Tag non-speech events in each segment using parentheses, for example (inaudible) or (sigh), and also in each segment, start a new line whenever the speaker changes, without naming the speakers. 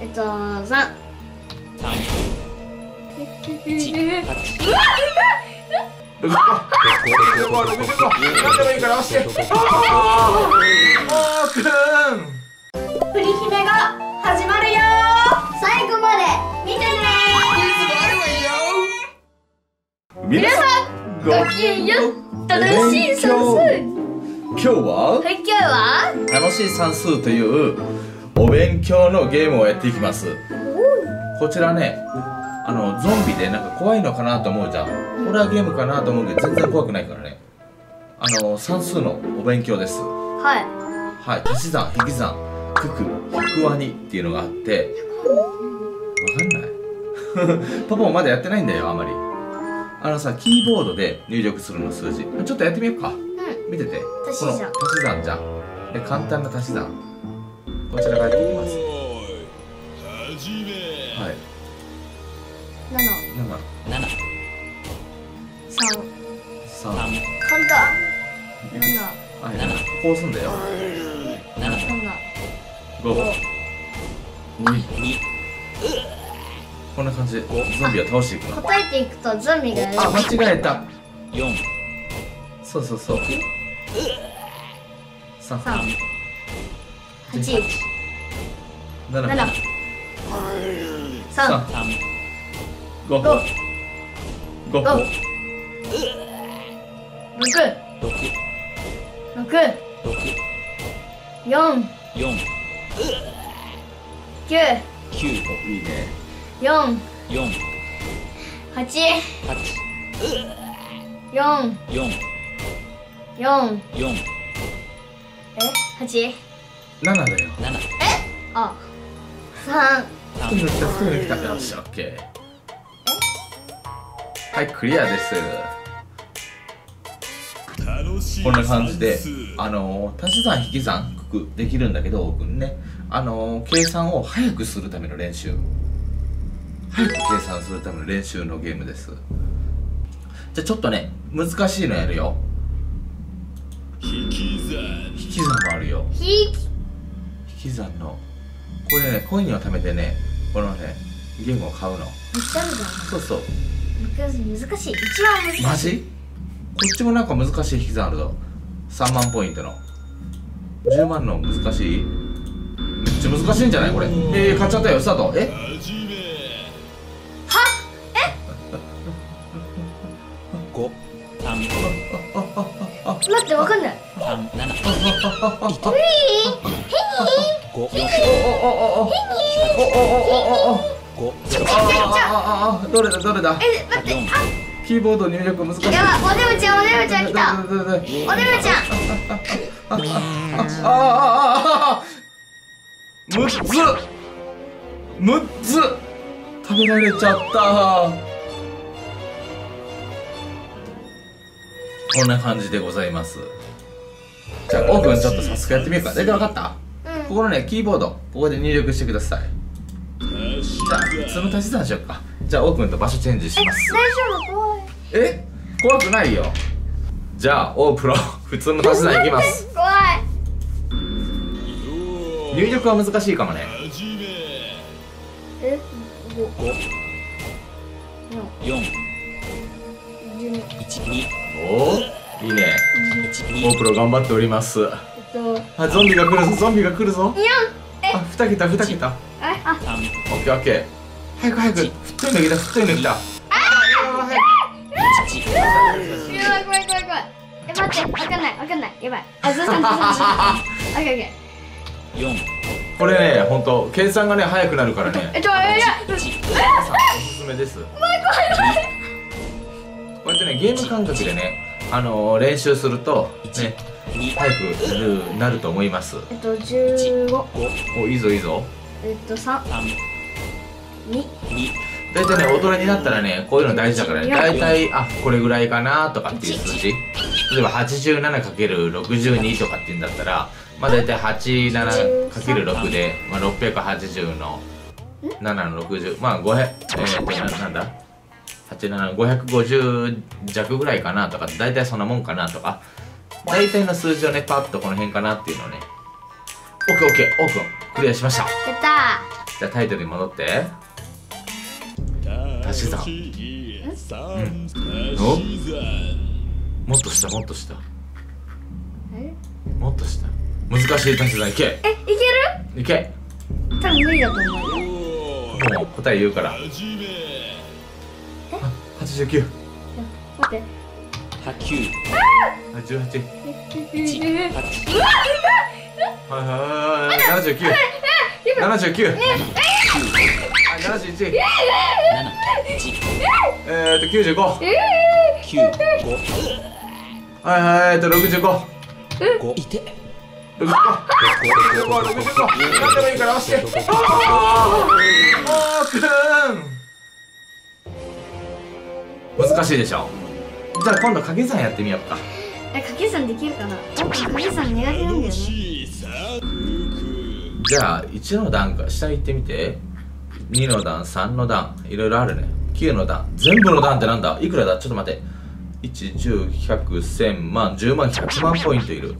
えっと三
ロビコロビコロビコ何でもいいから押してあーおーくん
プリ姫が始まるよ最後まで見てね
皆さん
ごきげんよう。楽しい算数。はい
今日は？
今日は？
楽しい算数というお勉強のゲームをやっていきます。こちらねあのゾンビでなんか怖いのかなと思うじゃん。ホラーゲームかなと思うけど全然怖くないからね。あの算数のお勉強です。
はい。
はい。足し算引き算九九百割っていうのがあって。わかんない。(laughs) パパもまだやってないんだよあまり。あのさキーボードで入力するの数字。ちょっとやってみようか。
うん。
見てて。
足し算。
この足し算じゃん。で簡単な足し算こちらからいきます。はい
七。
7
三。
三。
簡単。七。
はい。こうすんだよ。
七。
五。二。こんな感じでゾンビを倒していくの。
答えていくとゾンビが
あ間違えた。
四。
そうそうそう。三。
三。八
7
3
5
6
6
4
4
いいね。
8
4
4
4
4
え？八。
だよ。
7え？
あ。三
三
服抜きた服抜きたよしオッケーはいクリアです。こんな感じであのー足し算引き算九九できるんだけどくんね。あのー計算を早くするための練習。早く計算するための練習のゲームです。じゃあちょっとね難しいのやるよ。引き算。もあるよ。
ひ
引き算のこれねコインを貯めてねこのねゲームを買うの。
めっちゃあるじゃん。
そうそう。
難しい。一番難しい。
マジ？こっちもなんか難しい引き算あるぞ。3万ポイントの。10万の難しい？めっちゃ難しいんじゃないこれ？えー、買っちゃったよスタート。え？
五三
待ってわかんない。
三七。五四
おおおおおおおおおお
五
ああああどれだどれだ
え待って
四
キーボード入力難しい
やばおねむちゃんおねむちゃん来たおねむちゃん
あああああ6つ6つ食べられちゃったこんな感じでございますじゃあオープンちょっと早速やってみようか大体分かったここのねキーボードここで入力してください。じゃあ普通の足し算しようか。じゃあオープンと場所チェンジします。
大丈夫？怖い。
え？怖くないよ。じゃあオープロ (laughs) 普通の足し算いきます。
怖い。
入力は難しいかもね。
え？五
五四。
十二
一二。
おおいいね。オープロ頑張っております
と。
あゾンビが来るぞゾンビが来るぞ。
四
あ二桁二桁。
ああ。
三
オッケーオッケー。早く早く。太いの来た太いの来たあ
一
やばい。怖い怖い怖い。え待ってわかんないわかんない。やばい。あずさんずさんずさん。(laughs) オッケーオッケ
四。
これね本当計算がね早くなるからね。
ーえっとえいや
皆さんおすすめです。こうやってねゲーム感覚でねあのー練習するとね
二
早くなるなると思います。
えっと十五。
五
おいいぞいいぞ。
えっと三。
三。
二。
二。
大体ね大人になったらねこういうの大事だからね大体あこれぐらいかなとかっていう数字。例えば 87×62 とかっていうんだったらまあ大体 87×6 で、まあ、680の7の60まあ500えー、っとななんだ？87550弱ぐらいかなとか大体そんなもんかなとか大体の数字をねパッとこの辺かなっていうのをね。OKOK オープン。クリアしました。
やった。
じじゃあタイトルに戻って足し算。おもっと下もっと下
え？
もっと下難しい足し算。いけ。
えいける？
いけ。
多分無理だと思うよ。
もう答え言うから。あ89
待って
は九。
あ18
一
え
八
はいはいはいはい79 79あ71
七。一
えーと95
九五
はいはいえーと65
五いて
65 65 65何でもいいから押してあーくん難しいでしょじゃあ今度掛け算やってみようか。
え掛け算できるかな？僕掛け算苦手なんだよね。
じゃあ1の段から下行ってみて。2の段3の段いろいろあるね。9の段全部の段ってなんだ？いくらだ？ちょっと待って110100100万10万100万ポイントいる。じ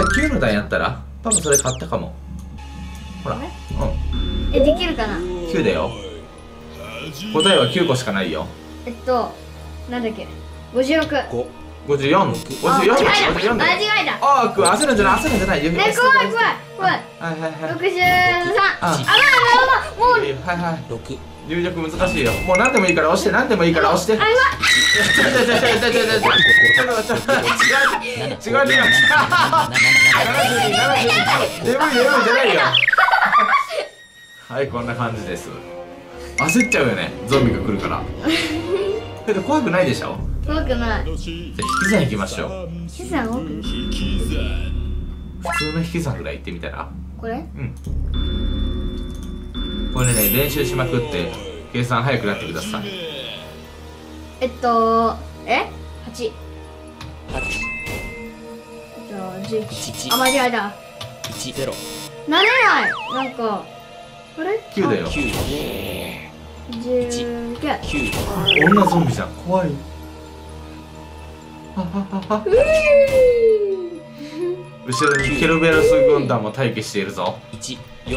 ゃあ9の段やったらパパそれ買ったかも。ほら。うん。
えできるかな
？9だよ。答えは9個しかないよ。
えっとなんだっけ？56
五。
5454
あ
54
間違え
54
た
だよ
間違えた。
ああ焦るんじゃない？焦るんじゃない？
ね怖い怖い怖い。
はいはいはい。
63
あ
あまあまあもう。
はいはい。
六。
入力難しいよ。もう何でもいいから押して何でもいいから押して。
あうわ。
違う違う違う違う違う違う。違う違う違う。違う違う違う違う眠い眠いじゃないよはいこんな感じです焦っちゃうよねゾンビが来るからけど怖くないでしょ？
怖くない。
じゃあ引き算いきましょう。
資産多く
普通の引き算ぐらい行ってみたら？
これ？
うん。これね練習しまくって計算早くなってください。
えっとえ？八。
八。
じゃあ11
一。
あ間違えた。
一。ゼロ。
なれない！なんかあれ
？9だよ。
九
19
九。
女ゾンビじゃん。怖い。はははは。
うー
後ろにケルベロス軍団も待機しているぞ。
一四。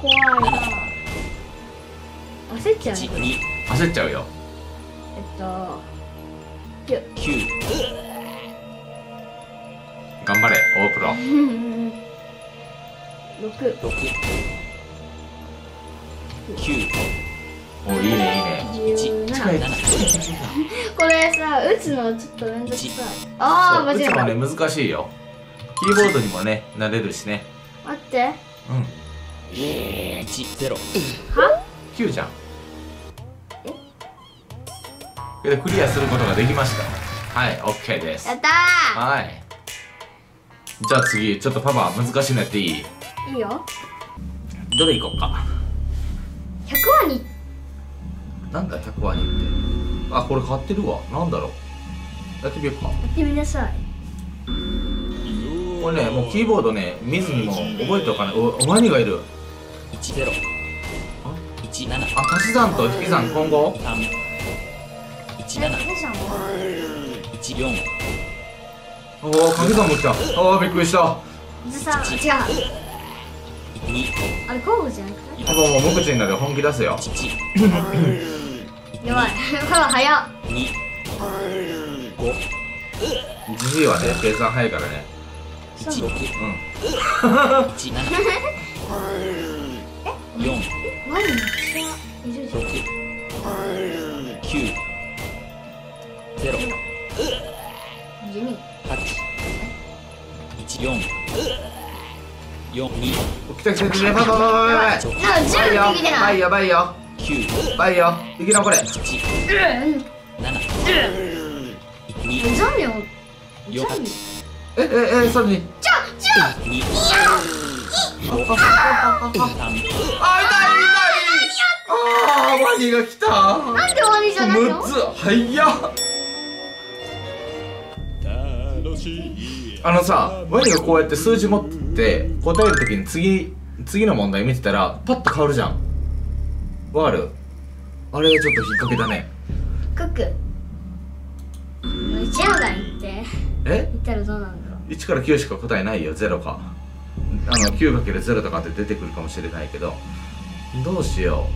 怖い。な焦っちゃう。
一
ね
二。
焦っちゃうよ。
えっと。9
九。
頑張れ大プロ。
6 (laughs)
六九
おいいね。いいね。
17
近い
七
これさ打つのちょっとめんどくさい。ああ間違えた。
打つのね難しいよ。キーボードにもね慣れるしね。
待って。
うん。
一ゼロ。
は
？9じゃん。けどクリアすることができました。はい OK です。
やった
はい。じゃあ次ちょっとパパ難しいのやっていい？
ーいいよ。
どれいこうか？
100話に。
なんだ100ワニって。あこれ買ってるわ。なんだろう。やってみようか。
やってみなさい。
これねもうキーボードね見ずにも覚えておかない。おおワニがいる。
一ゼロ。一七
あ足し算と引き算混合
三一
え
七
テンションは
一四
おお掛け算も来た。あーびっくりした。
違う。
二
あれ交互じゃなくて
もう無口になる本気出せよ。
一
やばい。(laughs) パパ早っ。
じじいはね計算早いからね。
一六
うん。
一七四。
ワニめっちゃいるじゃ
六
ん
九ゼロ。
地味。
八。一四4
来た来た来た
来た
バイ
よバイ
よバイよバイよいきなこれ
ゾンビを
えええゾンビ
ちょちょ
いや
あ痛い痛いああワニが来た
なんでワニじゃないの
?6 つ早っあのさワニがこうやって数字持って答えるときに次次の問題見てたらパッと変わるじゃん。わかる？あれちょっと引っ掛けだね。
クック。1の段行って。
え？
行ったらどうなんだろう。
1から9しか答えないよ0か。あの 9×0 とかって出てくるかもしれないけど。どうしよ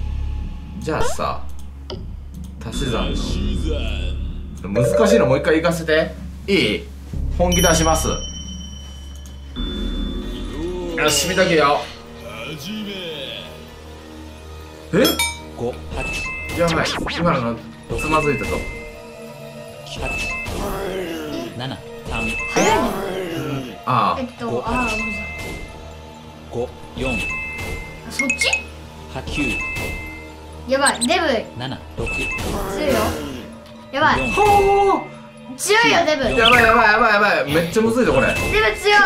う。じゃあさ足し算の。難しいのもう一回行かせて。いい？本気出します。よし見とけよ。え？
五八
やばい。今のつまずいたぞ。
八七三
早いね
あ
えっとああ
五四
そっち？
八九
やばい。デブ。
七六
強いよ。やばい。
四
ほ
強いよデブ。
やばいやばいやばいやばい。めっちゃむずいぞこれ。
強い。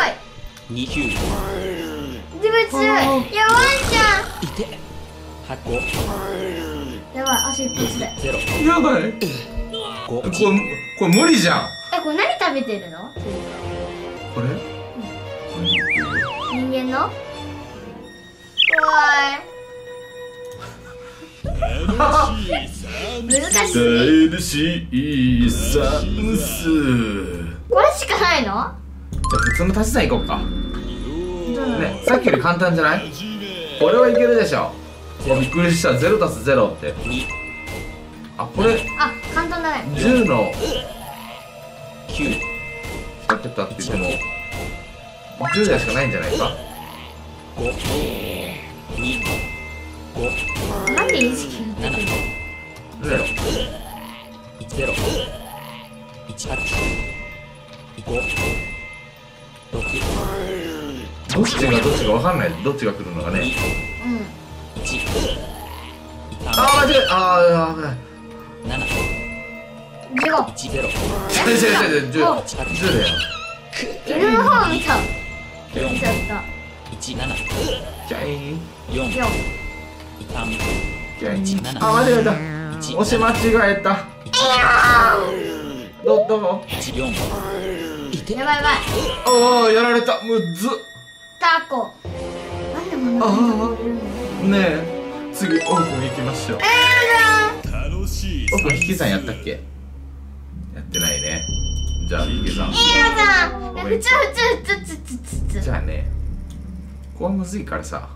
二九
デブ強い。やばいじゃ
いて八五
んやばい足一発で
ゼロ。
やばい。
五。
これこれ無理じゃん。
えこれ何食べてるの？
これ？
人間の？怖い難しい。
ルシーサンス
これしかないの？
じゃあ普通の足し算いこうか。ねさっきより簡単じゃない？これはいけるでしょ。びっくりした。0たす0って。
二
あこれ
あ簡単だね。
10の
九。
1桁って言っても10台しかないんじゃないか
五二五
なんで意識
七
ゼロ
一ゼロ一八五六
どっちがどっちか分かんない。どっちが来るのがね。
うん
一
あー間違えあーやばい
七
15
一ゼロ
違う違う違う違う
お
10 10だよ。
犬の方を見た
四。
見ちゃった。
一七。
キャイン
四。
4
三
キャイン
一七
あ間違えた。
一
押し間違えた。どどこ
やばいやばい。
おおやられた。むず。っ
タコ。なんで真ん中にタコいるの
ねえ。次オープン行きましょう。オープン引き算やったっけ？やってないね。じゃあ引き算。
えーさん。普通普通普通普通普通
じゃあね。ここはむずいからさ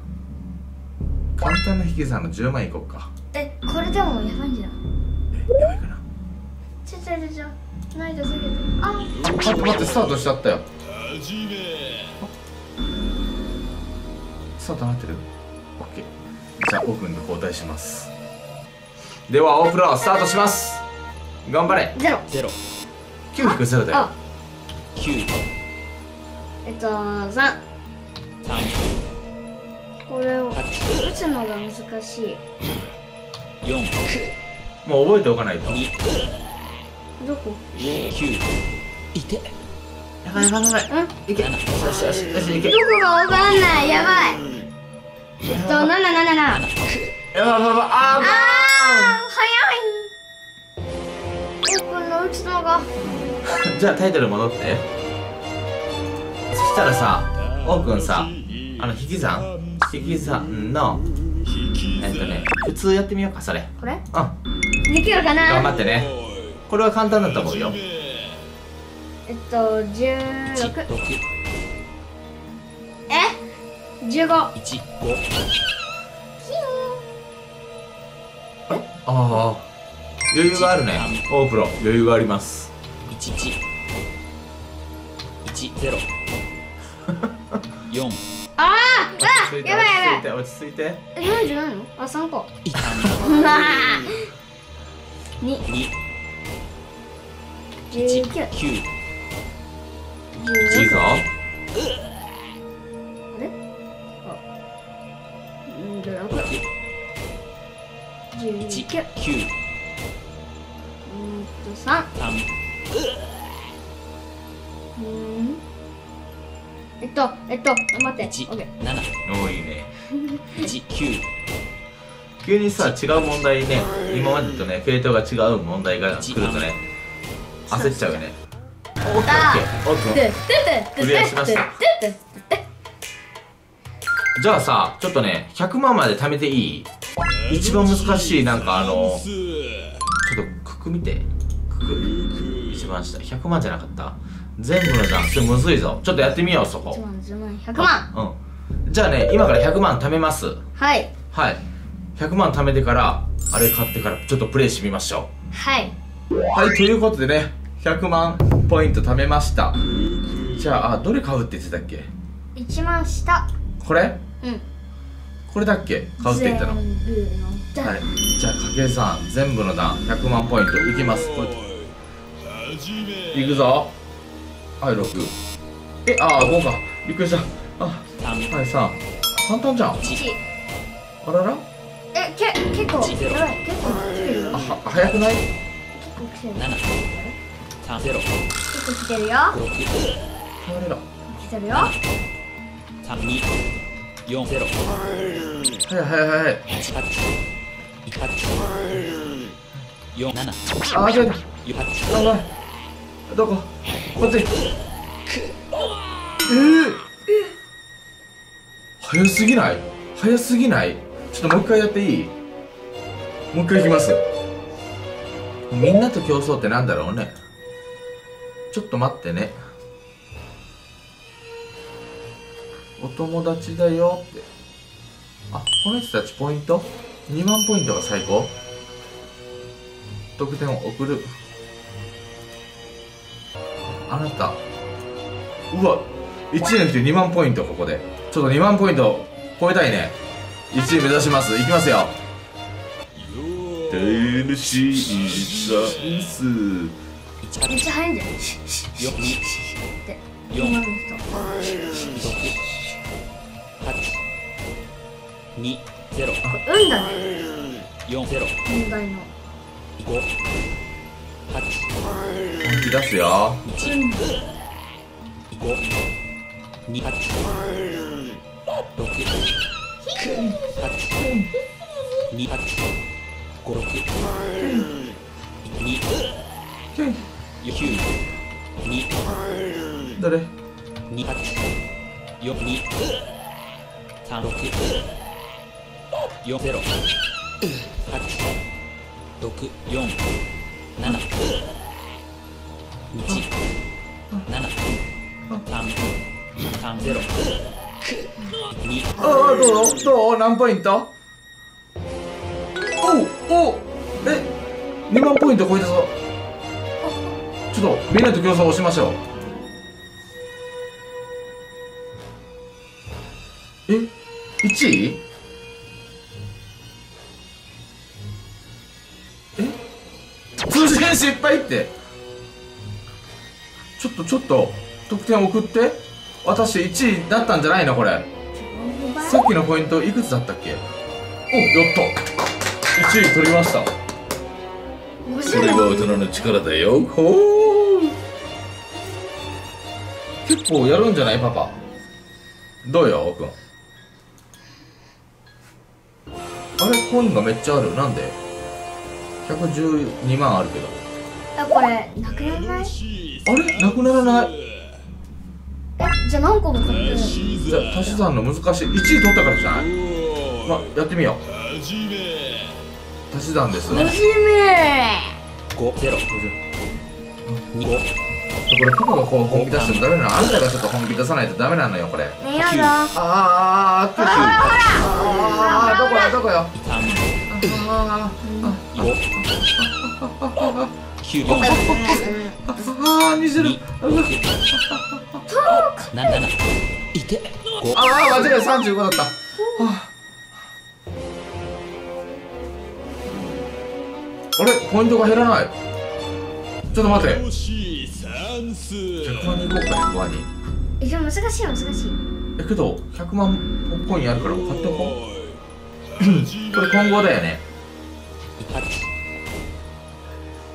簡単な引き算の10万いこうか。
えこれでもやばいんじゃない？
えやばいかな。
ちょちょちょちょ？ないとすぎて。あ
あ待って待ってスタートしちゃったよ。スタートなってる ?OK じゃあオープンで交代します。ではオープンスタートします。頑張れ。
ゼロ。
ゼロ。
9引く0だよ。
あ。
九。
えっと3
三
これを。
八
打つのが難しい。
四。
もう覚えておかないと。
二
どこ？
九いて。
やばいやばいやばい。
うん？
いけ。よしよしよしいけ。
どこがわかんない。やばい。えっと777あ
やばいやばいやばい。あ
あ早い。の打つのが。
ーじゃあタイトル戻って。そしたらさオーくんさあの引き算引き算のえっとね普通やってみようかそれ。
これ？
うん。
できるかな？
頑張ってね。これは簡単だと思うよ。
えっと
一
16
六。
え？15
一五。
ああ余裕があるね。オープロ余裕があります。
一一。一ゼロ。(laughs) 四
あーあ
落ち着いて
やばいやばい。
落ち着いて。落ち着いて
えなんじゃないの？あ三個。
一三
うわー。に
二。
十
一
九。
九。
いい
十
ぞ
あれ？あうん十六。十
一。
九。
九
うんと三。
三。
うん。えっとえっと待って。
一。
オッケー
七
おーいいね。
一九。
急にさ違う問題ね。今までとね系統が違う問題が来るとね焦っちゃうよねオッケー。オッケー。クリアしました。じゃあさちょっとね100万まで貯めていい？一番難しいなんかあのちょっとくく見て。くく。一番下。100万じゃなかった？全部のじゃんそれむずいぞ。ちょっとやってみようそこ。
一万十万百万。
うんじゃあね今から100万貯めます。
はい。
はい。100万貯めてからあれ買ってからちょっとプレイしてみましょ
はい。
うはいということでね100万ポイント貯めました。じゃああどれ買うって言ってたっけ？
一番下。
これ？
うん。
これだっけ？買うって言ったの。
全部の段。
はい。じゃあかけさん全部の段100万ポイントいきます。いくぞ。はい6えああ5かびっくりしたあ
3
はい3簡単じゃん。
一。
あらら？
え、け、結構。い、結構来てるよ。
あは早くない？
結構来てる。
7 3 0
結構来てるよ。
6
あれら
来てるよ。
3 2 4 0
はいはいはいはい。
1 8 1 8 4 7
あ間違えた
4 8
あごめん。どこ？こっち。えー、早すぎない？早すぎない？ちょっともう一回やっていい？もう一回いきます。よみんなと競争ってなんだろうね。ちょっと待ってね。お友達だよって。あこの人たちポイント？2万ポイントが最高。得点を送る。あなた。うわ1位の人2万ポイントここで。ちょっと2万ポイント超えたいね。1位目指します。いきますよ。楽しい。チャンス
めっちゃ早いんじゃない
4 2
って。
4
今の人。
2 0
これ運だね。
4 0
問題の。
5 8
本気出すよ
運。
5 2 8 6 8 2 8 5 6 2 9 2
どれ
2 8 4 2 3 6 4 0 8 6 4 7 1 7 3 3 0 2
ああどうどう？何ポイント？おおえ2万ポイント超えたぞ。ちょっとみんなと競争をしましょう。え1位？え？通信失敗って。ちょっとちょっと得点送って。私1位だったんじゃないのこれ。さっきのポイントいくつだったっけ？おやった。1位取りました。
面白い。
大人の力だよ。結構やるんじゃないパパ？どうよ奥君あれコインがめっちゃある。なんで？112万あるけど。
あ、これ、なくならない？
あれ？なくならない？
え、じゃあ何個も買って。る
じゃあ足し算の難しい。1位取ったからじゃない？まあやってみよう。足し算です
楽しみ
5 0 2 5
これパパがこう本気出してもダメなの？あんたがちょっと本気出さないとダメなのよこれ。
ねやだ。
あーあーあーどこよどこよ
？3
あー
5 9 4
あー見せる
7いて5
ああ間違えた35だったはああれポイントが減らないちょっと待って100万に行こうか100万に
え、でも難しい難しい。
えけど100万コインあるから買っておこうこれ今後だよね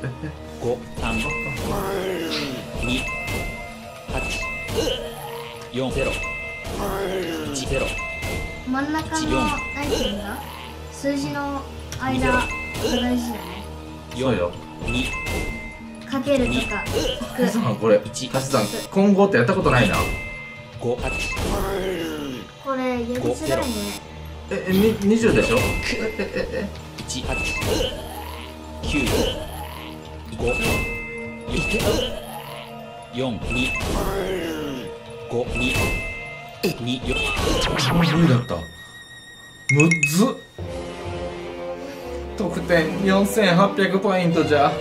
え
8 5 3 2 8 4 0 1 0
真ん中
一
の
四
何ていうんだ数字の間が大事だね
そうよ
2
かけるとか
足し算これ
一。
足し算。今後ってやったことないな。
5 8
これやりづらいね。
ええに20でしょ？えええ
1 8 9五いけ四二五二二
四無理だった。むっず得点4800ポイントじゃ。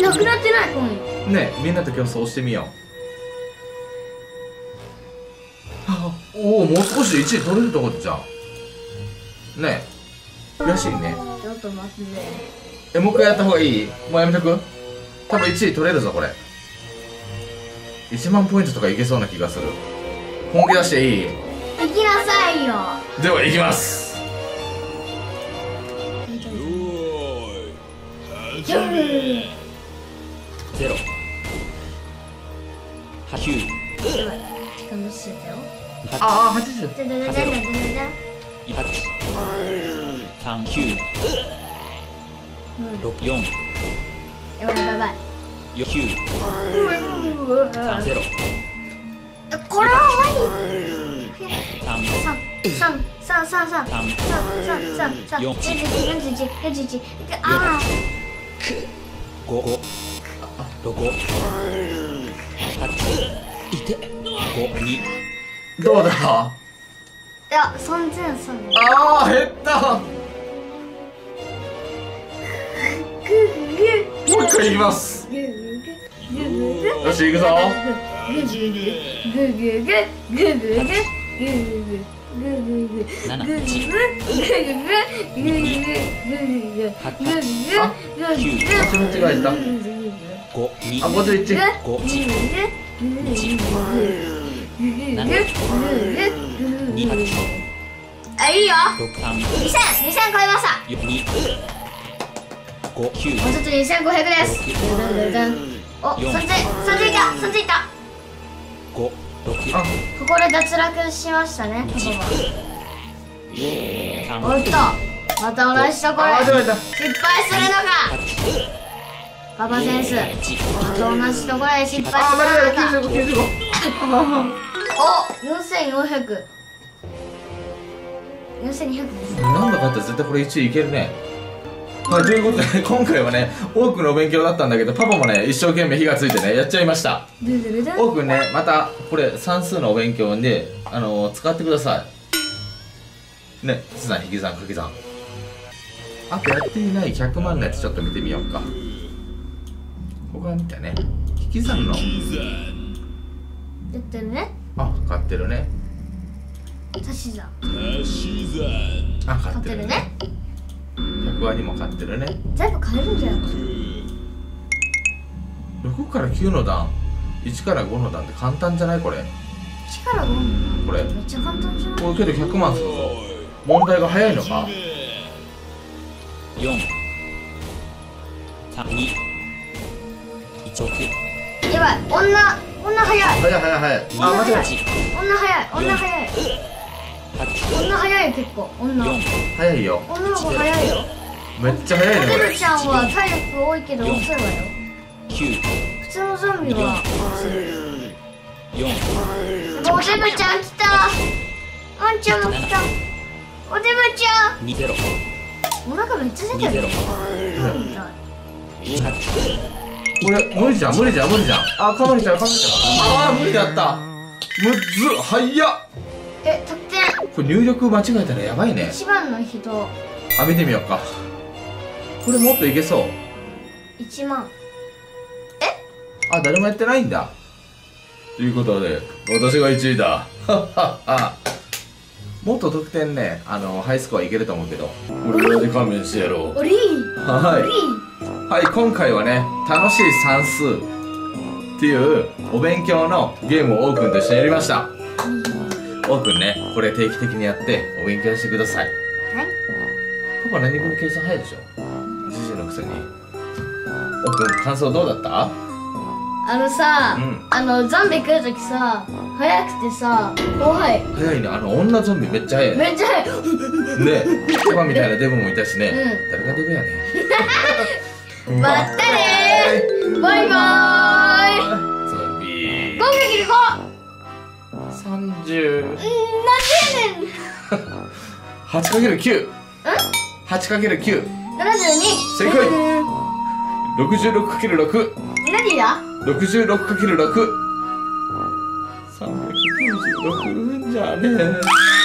なくなってないポイント
ねみんなと競争してみよう。おおもう少しで1位取れるとこじゃん。ねえ悔しいね。
ちょっと待って。ね
えもう一回やった方がいい？もうやめとく？多分1位取れるぞこれ。1万ポイントとかいけそうな気がする。本気出していい？
行きなさいよ。
では行きます。
ゼロ。
八九
ああ
八十一
八三九六四。
やばいやばい。
四九。三ゼロ。
これは何？三。三三三三三三三三。
四。
四四。
五五。六五。八。いて。五二。
どうだ？
いや三千三。
ああ減った。もう一回いきます。よし行くぞ。あ
いいよ2000 2000超えました2500です。お3000 3000いた。3000いた。
五。六。
あ。
ここで脱落しましたねパパはおっとまた同じところ。失敗するのか。パパセンスまた同じところで失敗するのか。
95 95 (laughs)
お4400 4200です。
何度かあったら絶対これ1位いけるねはい、ということで、(laughs) 今回はね、多くの勉強だったんだけど、パパもね、一生懸命火がついてね、やっちゃいました。多くね、また、これ、算数のお勉強で、あのー使ってください。ね、足し算、引き算、掛け算。あとやっていない100万のやつちょっと見てみようか。ここは見たね。引き算の、
やってるね
あ、買ってるね。
足し算
あ、買
買
っるね。
っててるね
100割にも買ってるね。
全部買えるんじゃないか
6から9の段、1から5の段って簡単じゃない？これ。
1から5
これ。
めっちゃ簡単じゃない？
これけど100万するぞ。問題が早いのか？
四。三二。一六
やばい。女女早い。
早い早い早い。あ、間違え
女早い。女早い。
八。
女早い結構。女。
四。
早いよ。
女の子早いよ
めっちゃ早いね、これ。
ちゃんは体力多いけど遅いわよ
九
普通のゾンビは
四
おデブちゃん来たあんちゃんも来たおデブちゃん
二ゼロ
お腹めっちゃ出てる
これ、無理じゃん、無理じゃん、無理じゃん。あ、かまれちゃう、かまれちゃう。あー、無理だった。むっず、早っ。
え得点
これ入力間違えたらやばいね。
一番の人
あ、見てみようか。これもっといけそう。
1万
あ、誰もやってないんだ。ということで、私が1位だ。もっと得点ね、あの、ハイスコアいけると思うけど。俺らで勘弁してやろう。
おりー
はい
お。り
はい、今回はね、楽しい算数っていうお勉強のゲームをオーくんと一緒にやりました。オーくんね、これ定期的にやってお勉強してください。
ーはい
パパ何分計算早いでしょくせに。オーくん、感想どうだった？
あのさ、
うん。
あのゾンビ来るときさ早くてさ怖い。
早いね、あの女ゾンビめっちゃ早い。ね。
めっちゃ早い。
ね。パパみたいなデブもいたしね。
うん。
誰がデブやねん。(laughs)
まったねー。バイバーイ。
ゾンビ。
攻撃でこ
30。
う。うんなんでやねん。(laughs)
8×9。8×9。
72
正解 66×6。
何だ
66×6。390。来るんじゃね
ひ